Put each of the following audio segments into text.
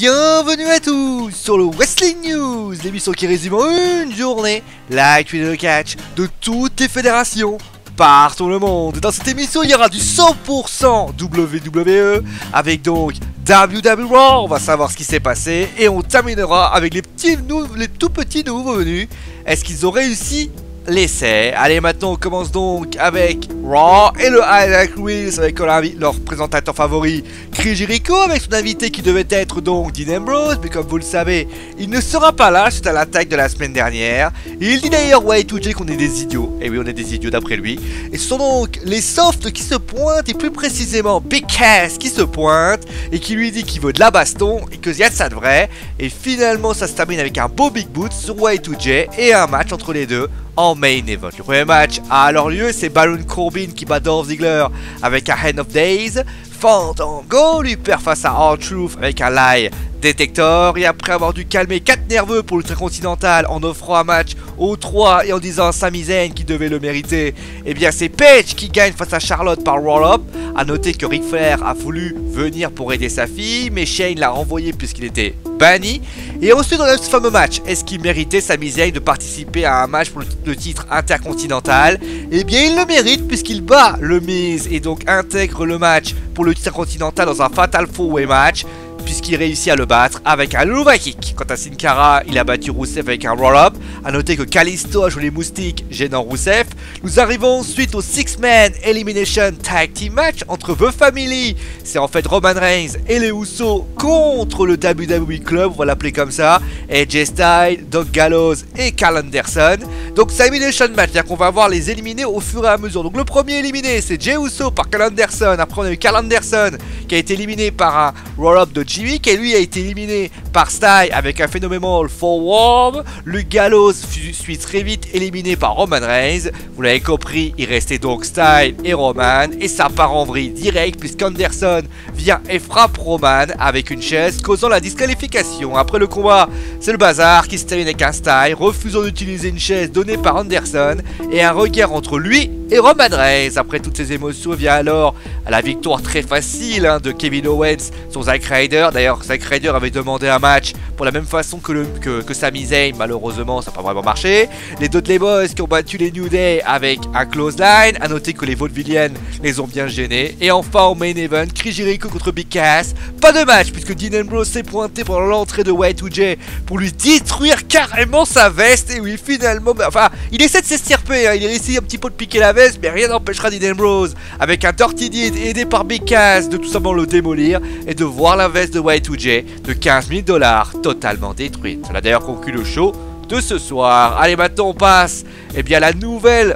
Bienvenue à tous sur le Wrestling News, l'émission qui résume en une journée l'actualité de catch de toutes les fédérations partout le monde. Dans cette émission, il y aura du 100% WWE avec donc WWE on va savoir ce qui s'est passé et on terminera avec les petits les tout petits nouveaux venus. Est-ce qu'ils ont réussi l'essai? Allez, maintenant on commence donc avec Raw et le Highlight Wheels avec leur présentateur favori Chris Jericho avec son invité qui devait être donc Dean Ambrose, mais comme vous le savez, il ne sera pas là suite à l'attaque de la semaine dernière. Il dit d'ailleurs ouais tout j qu'on est des idiots, et oui on est des idiots d'après lui. Et ce sont donc les softs qui se pointent et plus précisément Big Cass qui se pointe et qui lui dit qu'il veut de la baston et que y ça de vrai. Et finalement ça se termine avec un beau Big Boot sur Y2J et un match entre les deux en main event. Le premier match a alors lieu, c'est Balloon Corbin qui bat Dolph Ziggler avec un Hand of Days. Fantango lui perd face à Hard Truth avec un lie détector et après avoir dû calmer 4 nerveux pour l'Ultra-Continental en offrant un match aux 3 et en disant à Sami Zayn qui devait le mériter, eh bien c'est Paige qui gagne face à Charlotte par roll-up. A noter que Ric Flair a voulu venir pour aider sa fille, mais Shane l'a renvoyé puisqu'il était banni. Et ensuite dans ce fameux match, est-ce qu'il méritait Sami Zayn de participer à un match pour le titre intercontinental? Eh bien il le mérite puisqu'il bat le Miz et donc intègre le match pour le titre continental dans un Fatal 4-Way match puisqu'il réussit à le battre avec un low kick. Quant à Sin Cara, il a battu Rousseff avec un roll-up. A noter que Kalisto a joué les moustiques gênant Rousseff. Nous arrivons ensuite au Six-Man Elimination Tag Team Match entre The Family. C'est en fait Roman Reigns et les Usos contre le WWE Club, on va l'appeler comme ça. Et Jay Styles, Doug Gallows et Carl Anderson. Donc c'est Elimination Match, c'est-à-dire qu'on va voir les éliminer au fur et à mesure. Donc le premier éliminé c'est Jay Uso par Carl Anderson. Après on a eu Carl Anderson qui a été éliminé par un roll-up de Jimmy qui lui a été éliminé par Style avec un phénoménal forward. Le Gallows suit très vite éliminé par Roman Reigns. Vous l'avez compris, il restait donc Style et Roman. Et ça part en vrille direct puisqu'Anderson vient et frappe Roman avec une chaise causant la disqualification. Après le combat, c'est le bazar qui se termine avec un Style refusant d'utiliser une chaise donnée par Anderson et un regard entre lui et Roman Reigns. Après toutes ces émotions vient alors la victoire très facile hein, de Kevin Owens sur Zack Ryder. D'ailleurs, Zack Ryder avait demandé un match pour la même façon que, le, que, Sami Zayn. Malheureusement, ça n'a pas vraiment marché. Les Dudley Boys qui ont battu les New Day avec un close line. A noter que les Vaudevillians les ont bien gênés. Et enfin, au main event, Chris Jericho contre Big Cass. Pas de match puisque Dean Ambrose s'est pointé pendant l'entrée de White 2 j pour lui détruire carrément sa veste. Et oui, finalement, bah, enfin, il essaie de s'estirper. Hein. Il réussi un petit peu de piquer la veste, mais rien n'empêchera Dean Ambrose avec un Dirty Deed aidé par Big Cass de tout simplement le démolir et de voir la veste de White 2 j de 15 000 dollars totalement détruite. Cela d'ailleurs conclu le show de ce soir. Allez, maintenant on passe eh bien, la nouvelle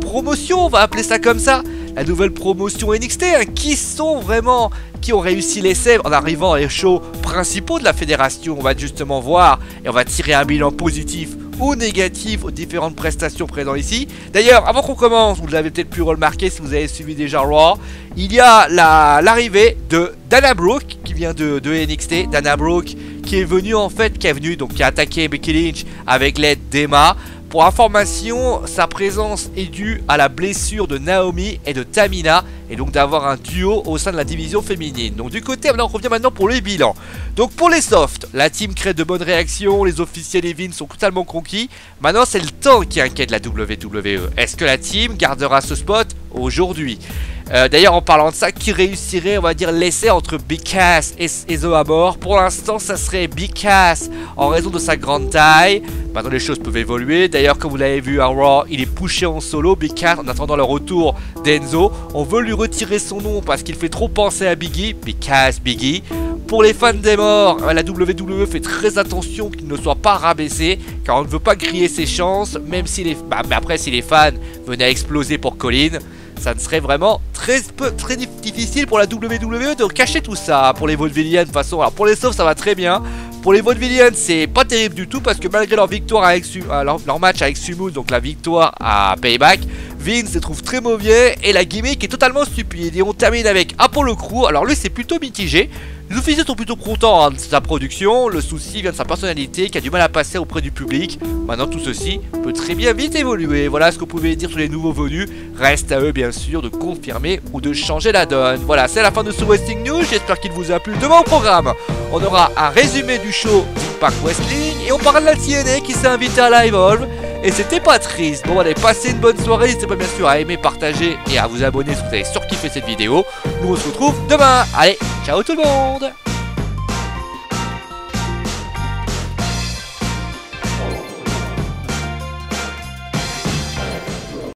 promotion, on va appeler ça comme ça. La nouvelle promotion NXT, hein, qui sont vraiment, qui ont réussi l'essai en arrivant à les shows principaux de la fédération? On va justement voir et on va tirer un bilan positif ou négatif aux différentes prestations présentes ici. D'ailleurs, avant qu'on commence, vous l'avez peut-être pu remarquer si vous avez suivi déjà Raw, il y a l'arrivée de Dana Brooke qui vient de, NXT. Dana Brooke qui est venu en fait, qui est venu, donc qui a attaqué Becky Lynch avec l'aide d'Emma. Pour information, sa présence est due à la blessure de Naomi et de Tamina, et donc d'avoir un duo au sein de la division féminine. Donc du côté, on revient maintenant pour les bilans. Donc pour les softs, la team crée de bonnes réactions, les officiels et sont totalement conquis. Maintenant, c'est le temps qui inquiète la WWE. Est-ce que la team gardera ce spot aujourd'hui? Euh, D'ailleurs, en parlant de ça, qui réussirait, on va dire, l'essai entre Big Cass et, et The Pour l'instant, ça serait Big Cass en raison de sa grande taille. Maintenant, les choses peuvent évoluer. D'ailleurs, comme vous l'avez vu à Raw, il est poussé en solo. Big Cass, en attendant le retour d'Enzo, on veut lui retirer son nom parce qu'il fait trop penser à Biggie. Big Cass, Biggie. Pour les fans des morts, la WWE fait très attention qu'il ne soit pas rabaissé, car on ne veut pas griller ses chances, même si les, bah, mais après si les fans venaient à exploser pour Colin, ça ne serait vraiment très, difficile pour la WWE de cacher tout ça. Pour les Vaudevillians, de toute façon, alors pour les sauves ça va très bien. Pour les Vaudevillians, c'est pas terrible du tout parce que malgré leur victoire avec leur, match avec Sumo, donc la victoire à Payback, Vince se trouve très mauvais et la gimmick est totalement stupide. Et on termine avec Apollo Crew. Alors lui c'est plutôt mitigé. Les officiers sont plutôt contents hein, de sa production, le souci vient de sa personnalité qui a du mal à passer auprès du public. Maintenant tout ceci peut très bien vite évoluer. Voilà ce que vous pouvez dire sur les nouveaux venus. Reste à eux bien sûr de confirmer ou de changer la donne. Voilà, c'est la fin de ce Wrestling News. J'espère qu'il vous a plu. Demain au programme, on aura un résumé du show Park Wrestling et on parlera de la TNA qui s'est invitée à Live et c'était pas triste. Bon allez, passez une bonne soirée, n'hésitez pas bien sûr à aimer, partager et à vous abonner si vous avez surkiffé cette vidéo. Nous on se retrouve demain. Allez, ciao tout le monde